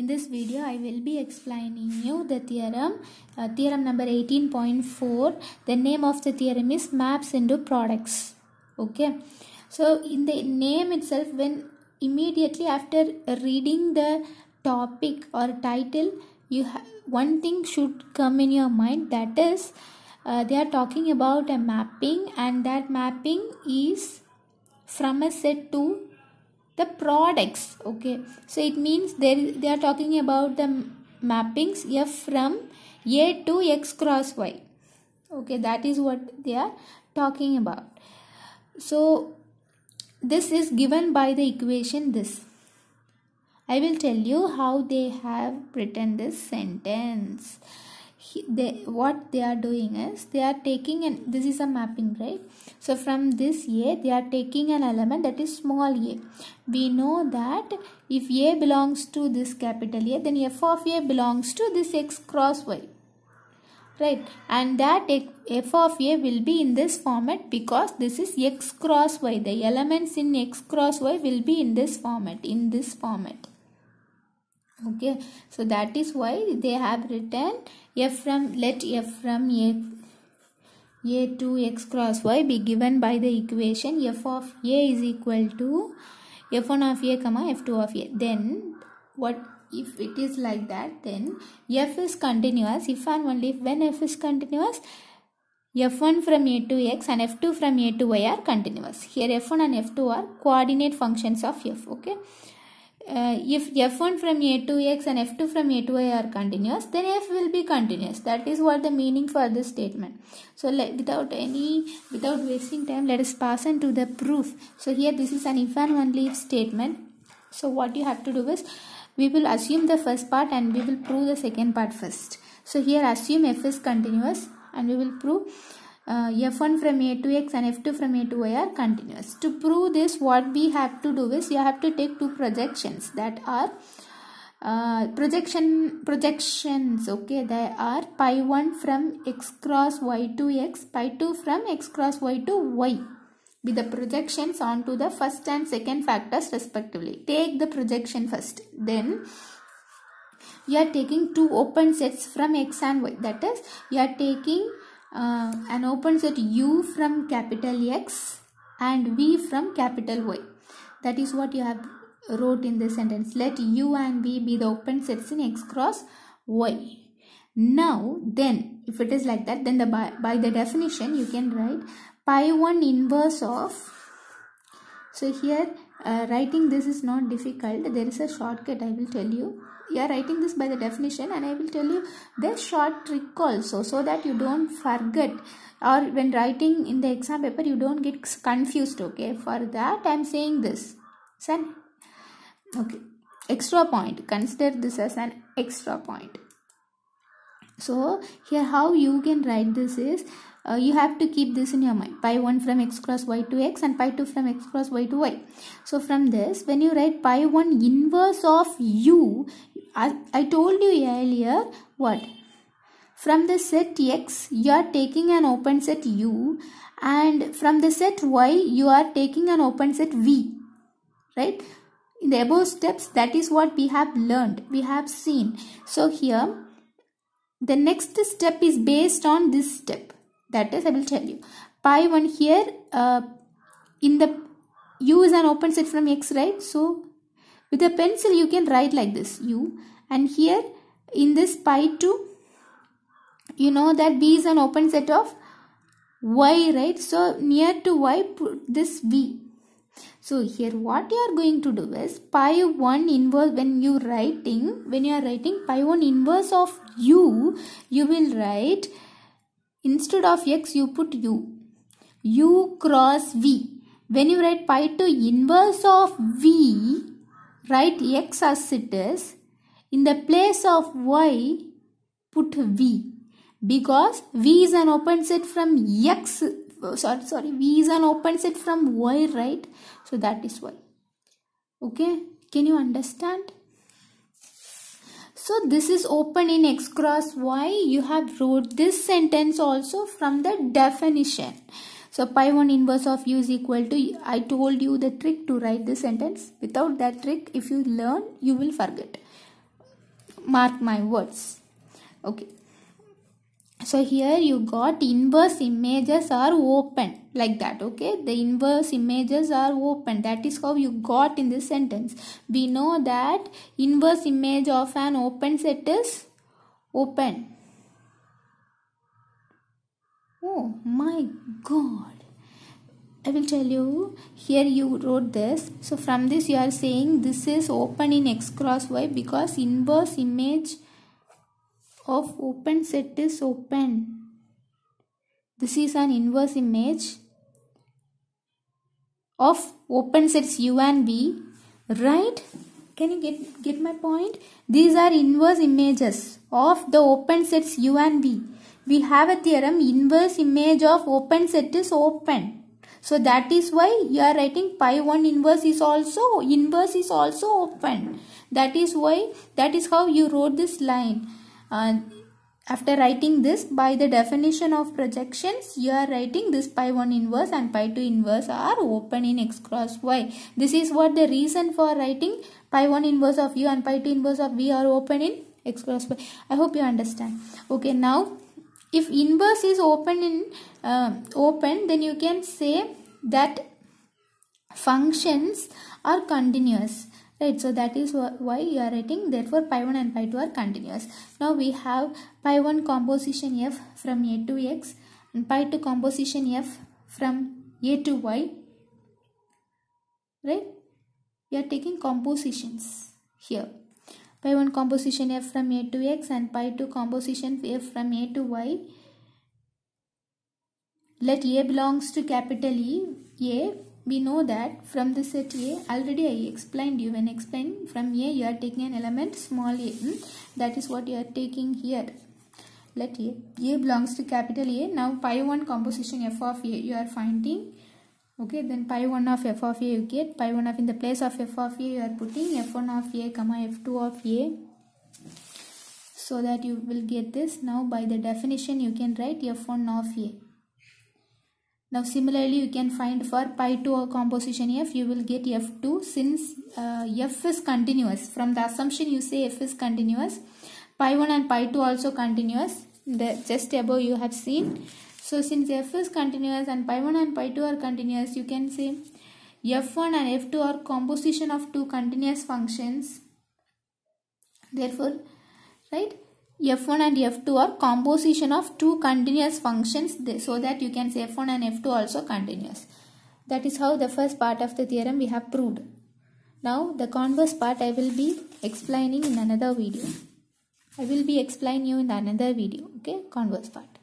In this video, I will be explaining you the theorem, uh, theorem number 18.4. The name of the theorem is maps into products. Okay. So, in the name itself, when immediately after reading the topic or title, you one thing should come in your mind that is uh, they are talking about a mapping and that mapping is from a set to the products okay? So it means they they are talking about the mappings f from a to x cross y okay? That is what they are talking about. So this is given by the equation this. I will tell you how they have written this sentence they what they are doing is they are taking and this is a mapping right? So from this a they are taking an element that is small a. We know that if a belongs to this capital a then f of a belongs to this x cross y. Right? And that f of a will be in this format because this is x cross y. The elements in x cross y will be in this format in this format okay so that is why they have written f from let f from a a to x cross y be given by the equation f of a is equal to f1 of a comma f2 of a. Then what if it is like that then f is continuous if and only if when f is continuous f1 from a to x and f2 from a to y are continuous. Here f1 and f2 are coordinate functions of f okay uh, if f1 from a to x and f2 from a to y are continuous then f will be continuous. That is what the meaning for this statement. So let, without any without wasting time let us pass on to the proof. So here this is an if and only if statement. So what you have to do is we will assume the first part and we will prove the second part first. So here assume f is continuous and we will prove uh, f1 from a to x and f2 from a to y are continuous. To prove this what we have to do is you have to take two projections that are uh, projection projections okay? They are pi 1 from x cross y to x pi 2 from x cross y to y with the projections onto the first and second factors respectively. Take the projection first. Then you are taking two open sets from x and y. That is you are taking uh, an open set u from capital X and v from capital Y. That is what you have wrote in the sentence. Let u and v be the open sets in X cross Y. Now then if it is like that then the by, by the definition you can write pi 1 inverse of so here uh, writing this is not difficult. There is a shortcut I will tell you. You are writing this by the definition and I will tell you the short trick also so that you don't forget or when writing in the exam paper you don't get confused okay? For that I am saying this. Son okay. Extra point. Consider this as an extra point. So here how you can write this is uh, you have to keep this in your mind. Pi 1 from x cross y to x and pi 2 from x cross y to y. So from this when you write pi 1 inverse of u I, I told you earlier what? From the set x you are taking an open set u and from the set y you are taking an open set v right? In the above steps that is what we have learned we have seen. So here the next step is based on this step that is i will tell you. Pi 1 here uh, in the u is an open set from x right? So with a pencil you can write like this u. And here in this pi 2 you know that b is an open set of y right? So near to y put this v. So here what you are going to do is pi 1 inverse when you writing when you are writing pi 1 inverse of u you will write instead of x you put u. U cross v. When you write pi 2 inverse of v write x as it is. In the place of y put v. Because v is an open set from x. Sorry sorry v is an open set from y right? So that is why okay? Can you understand so this is open in x cross y. You have wrote this sentence also from the definition. So pi 1 inverse of u is equal to i told you the trick to write this sentence. Without that trick if you learn you will forget. Mark my words. Okay so here you got inverse images are open like that okay? The inverse images are open. That is how you got in this sentence. We know that inverse image of an open set is open. Oh my god. I will tell you here you wrote this. So from this you are saying this is open in x cross y because inverse image of open set is open. This is an inverse image of open sets u and v right? Can you get get my point? These are inverse images of the open sets u and v we have a theorem inverse image of open set is open. So that is why you are writing pi 1 inverse is also inverse is also open. That is why that is how you wrote this line uh, after writing this by the definition of projections you are writing this pi 1 inverse and pi 2 inverse are open in x cross y. This is what the reason for writing pi 1 inverse of u and pi 2 inverse of v are open in x cross y. I hope you understand. Okay now if inverse is open in uh, open then you can say that functions are continuous right so that is why you are writing therefore pi 1 and pi 2 are continuous. Now we have pi 1 composition f from a to x and pi 2 composition f from a to y. Right? We are taking compositions here. Pi 1 composition f from a to x and pi 2 composition f from a to y. Let a belongs to capital E a we know that from the set A already I explained you. When explaining from A you are taking an element small a. Hmm? that is what you are taking here. Let A. A belongs to capital A. Now pi 1 composition f of A you are finding. Okay then pi 1 of f of A you get. Pi 1 of in the place of f of A you are putting f1 of A comma f2 of A. So that you will get this. Now by the definition you can write f1 of A now similarly you can find for pi 2 composition f you will get f2 since uh, f is continuous. From the assumption you say f is continuous. Pi 1 and pi 2 also continuous. The just above you have seen. So since f is continuous and pi 1 and pi 2 are continuous you can say f1 and f2 are composition of two continuous functions. Therefore right f1 and f2 are composition of two continuous functions. So that you can say f1 and f2 also continuous. That is how the first part of the theorem we have proved. Now the converse part i will be explaining in another video. I will be explaining you in another video okay? Converse part